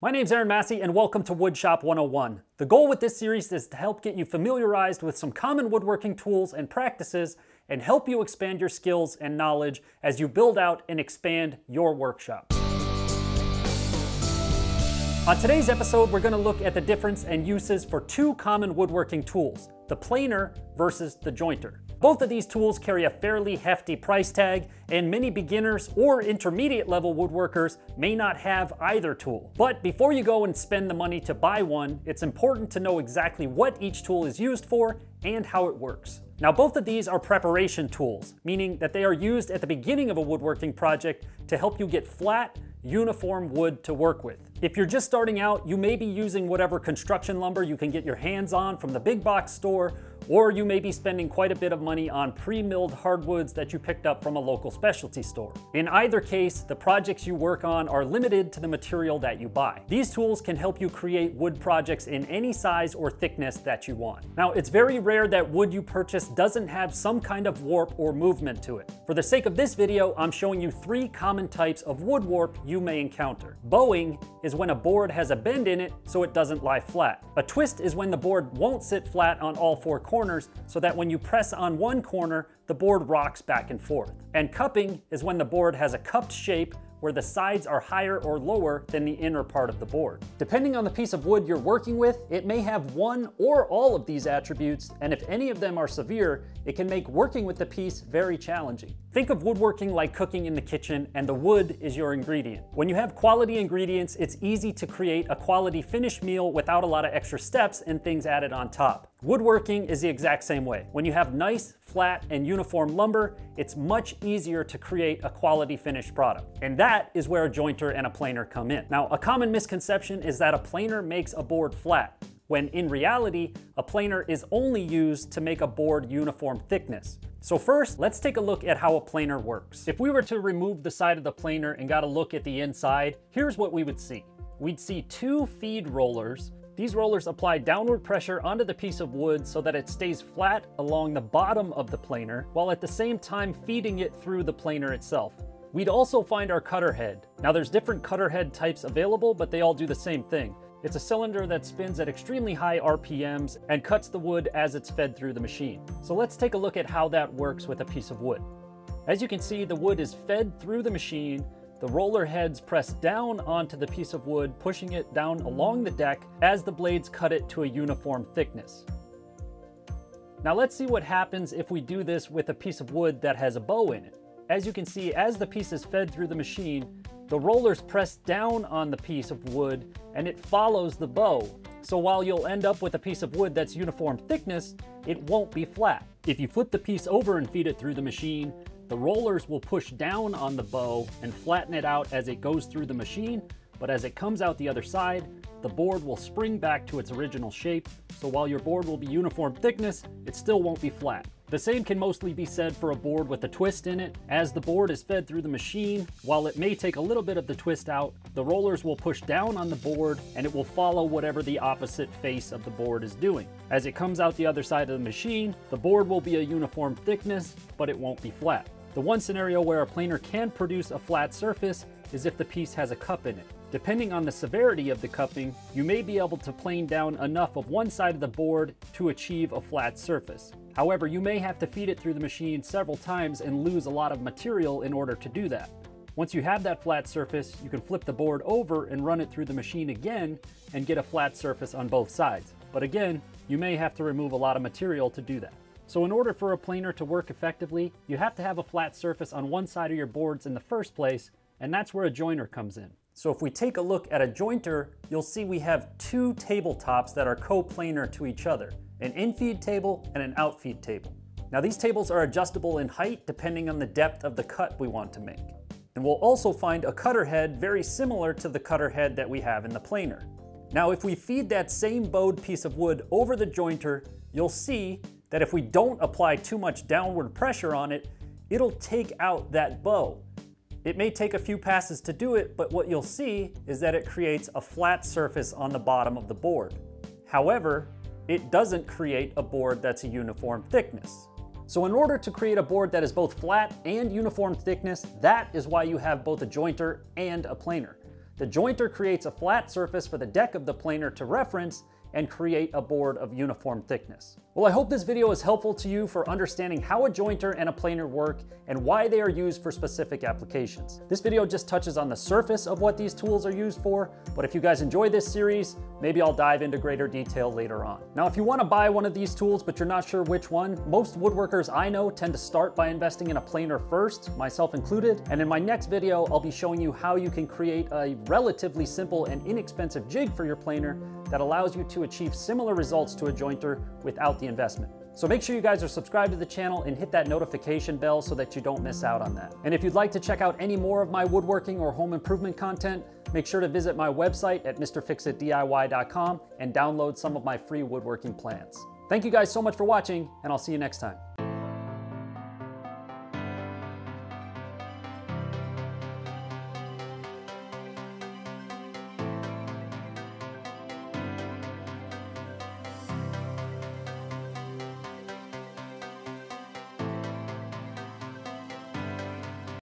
My name's Aaron Massey and welcome to Woodshop 101. The goal with this series is to help get you familiarized with some common woodworking tools and practices and help you expand your skills and knowledge as you build out and expand your workshop. On today's episode, we're going to look at the difference and uses for two common woodworking tools, the planer versus the jointer. Both of these tools carry a fairly hefty price tag, and many beginners or intermediate level woodworkers may not have either tool. But before you go and spend the money to buy one, it's important to know exactly what each tool is used for and how it works. Now both of these are preparation tools, meaning that they are used at the beginning of a woodworking project to help you get flat, uniform wood to work with. If you're just starting out, you may be using whatever construction lumber you can get your hands on from the big box store or you may be spending quite a bit of money on pre-milled hardwoods that you picked up from a local specialty store. In either case, the projects you work on are limited to the material that you buy. These tools can help you create wood projects in any size or thickness that you want. Now, it's very rare that wood you purchase doesn't have some kind of warp or movement to it. For the sake of this video, I'm showing you three common types of wood warp you may encounter. Bowing is when a board has a bend in it so it doesn't lie flat. A twist is when the board won't sit flat on all four corners corners so that when you press on one corner, the board rocks back and forth. And cupping is when the board has a cupped shape where the sides are higher or lower than the inner part of the board. Depending on the piece of wood you're working with, it may have one or all of these attributes, and if any of them are severe, it can make working with the piece very challenging. Think of woodworking like cooking in the kitchen, and the wood is your ingredient. When you have quality ingredients, it's easy to create a quality finished meal without a lot of extra steps and things added on top. Woodworking is the exact same way. When you have nice, flat, and uniform lumber, it's much easier to create a quality finished product. And that is where a jointer and a planer come in. Now, a common misconception is that a planer makes a board flat, when in reality, a planer is only used to make a board uniform thickness. So first, let's take a look at how a planer works. If we were to remove the side of the planer and got a look at the inside, here's what we would see. We'd see two feed rollers these rollers apply downward pressure onto the piece of wood so that it stays flat along the bottom of the planer, while at the same time feeding it through the planer itself. We'd also find our cutter head. Now there's different cutter head types available, but they all do the same thing. It's a cylinder that spins at extremely high RPMs and cuts the wood as it's fed through the machine. So let's take a look at how that works with a piece of wood. As you can see, the wood is fed through the machine the roller heads press down onto the piece of wood, pushing it down along the deck as the blades cut it to a uniform thickness. Now let's see what happens if we do this with a piece of wood that has a bow in it. As you can see, as the piece is fed through the machine, the rollers press down on the piece of wood and it follows the bow. So while you'll end up with a piece of wood that's uniform thickness, it won't be flat. If you flip the piece over and feed it through the machine, the rollers will push down on the bow and flatten it out as it goes through the machine, but as it comes out the other side, the board will spring back to its original shape, so while your board will be uniform thickness, it still won't be flat. The same can mostly be said for a board with a twist in it. As the board is fed through the machine, while it may take a little bit of the twist out, the rollers will push down on the board and it will follow whatever the opposite face of the board is doing. As it comes out the other side of the machine, the board will be a uniform thickness, but it won't be flat. The one scenario where a planer can produce a flat surface is if the piece has a cup in it. Depending on the severity of the cupping, you may be able to plane down enough of one side of the board to achieve a flat surface. However, you may have to feed it through the machine several times and lose a lot of material in order to do that. Once you have that flat surface, you can flip the board over and run it through the machine again and get a flat surface on both sides. But again, you may have to remove a lot of material to do that. So in order for a planer to work effectively, you have to have a flat surface on one side of your boards in the first place, and that's where a jointer comes in. So if we take a look at a jointer, you'll see we have two tabletops that are coplanar to each other, an infeed table and an outfeed table. Now these tables are adjustable in height depending on the depth of the cut we want to make. And we'll also find a cutter head very similar to the cutter head that we have in the planer. Now if we feed that same bowed piece of wood over the jointer, you'll see that if we don't apply too much downward pressure on it, it'll take out that bow. It may take a few passes to do it, but what you'll see is that it creates a flat surface on the bottom of the board. However, it doesn't create a board that's a uniform thickness. So in order to create a board that is both flat and uniform thickness, that is why you have both a jointer and a planer. The jointer creates a flat surface for the deck of the planer to reference and create a board of uniform thickness. Well, I hope this video is helpful to you for understanding how a jointer and a planer work and why they are used for specific applications. This video just touches on the surface of what these tools are used for, but if you guys enjoy this series, maybe I'll dive into greater detail later on. Now, if you wanna buy one of these tools, but you're not sure which one, most woodworkers I know tend to start by investing in a planer first, myself included, and in my next video, I'll be showing you how you can create a relatively simple and inexpensive jig for your planer that allows you to achieve similar results to a jointer without the investment. So make sure you guys are subscribed to the channel and hit that notification bell so that you don't miss out on that. And if you'd like to check out any more of my woodworking or home improvement content, make sure to visit my website at mrfixitdiy.com and download some of my free woodworking plans. Thank you guys so much for watching, and I'll see you next time.